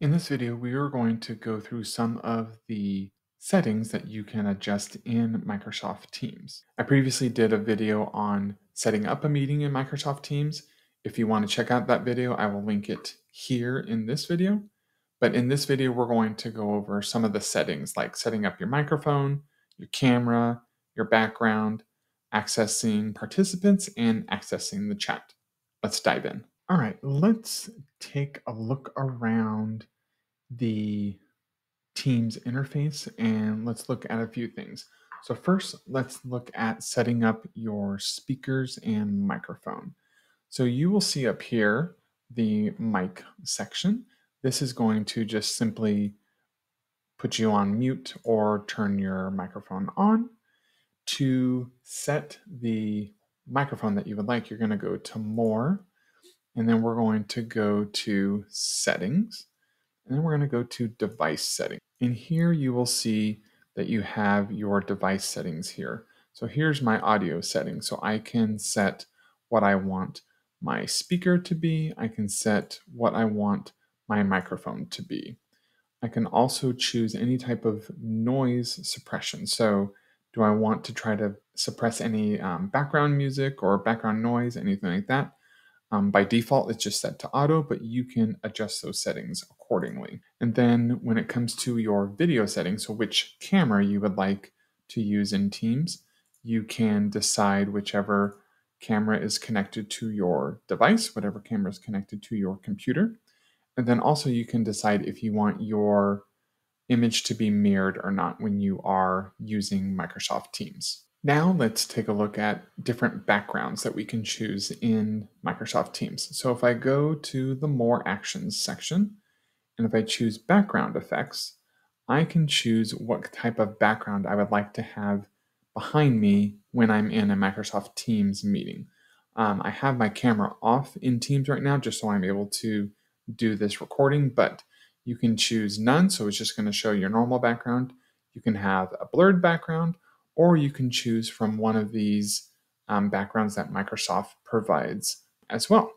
In this video, we are going to go through some of the settings that you can adjust in Microsoft Teams. I previously did a video on setting up a meeting in Microsoft Teams. If you want to check out that video, I will link it here in this video. But in this video, we're going to go over some of the settings like setting up your microphone, your camera, your background, accessing participants, and accessing the chat. Let's dive in. All right, let's take a look around the Teams interface and let's look at a few things. So first, let's look at setting up your speakers and microphone. So you will see up here the mic section. This is going to just simply put you on mute or turn your microphone on. To set the microphone that you would like, you're going to go to More, and then we're going to go to Settings, and then we're going to go to Device Settings. And here you will see that you have your device settings here. So here's my audio settings. So I can set what I want my speaker to be. I can set what I want my microphone to be. I can also choose any type of noise suppression. So do I want to try to suppress any um, background music or background noise, anything like that? Um, by default, it's just set to auto, but you can adjust those settings accordingly. And then when it comes to your video settings, so which camera you would like to use in Teams, you can decide whichever camera is connected to your device, whatever camera is connected to your computer. And then also you can decide if you want your image to be mirrored or not when you are using Microsoft Teams. Now let's take a look at different backgrounds that we can choose in Microsoft Teams. So if I go to the More Actions section, and if I choose Background Effects, I can choose what type of background I would like to have behind me when I'm in a Microsoft Teams meeting. Um, I have my camera off in Teams right now just so I'm able to do this recording, but you can choose none, so it's just going to show your normal background. You can have a blurred background, or you can choose from one of these um, backgrounds that Microsoft provides as well.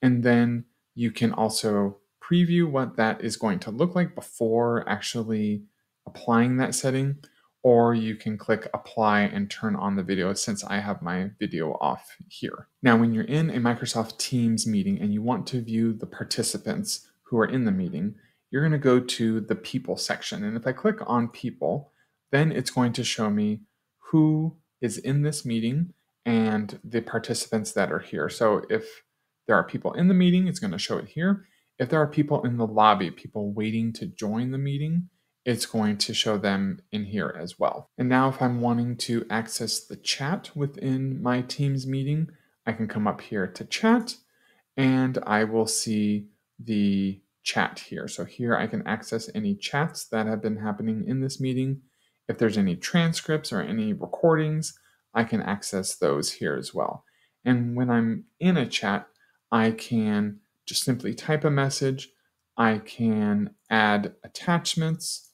And then you can also preview what that is going to look like before actually applying that setting, or you can click apply and turn on the video since I have my video off here. Now, when you're in a Microsoft Teams meeting and you want to view the participants who are in the meeting, you're going to go to the people section. And if I click on people, then it's going to show me who is in this meeting and the participants that are here. So if there are people in the meeting, it's going to show it here. If there are people in the lobby, people waiting to join the meeting, it's going to show them in here as well. And now if I'm wanting to access the chat within my Teams meeting, I can come up here to chat and I will see the chat here. So here I can access any chats that have been happening in this meeting if there's any transcripts or any recordings, I can access those here as well. And when I'm in a chat, I can just simply type a message. I can add attachments.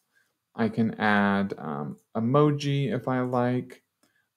I can add um, emoji if I like.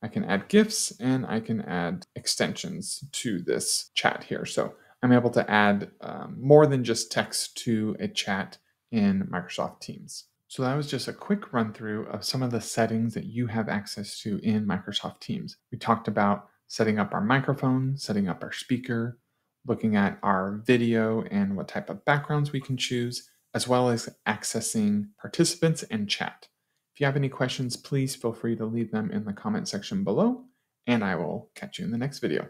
I can add GIFs and I can add extensions to this chat here. So I'm able to add um, more than just text to a chat in Microsoft Teams. So that was just a quick run through of some of the settings that you have access to in Microsoft Teams. We talked about setting up our microphone, setting up our speaker, looking at our video and what type of backgrounds we can choose, as well as accessing participants and chat. If you have any questions, please feel free to leave them in the comment section below, and I will catch you in the next video.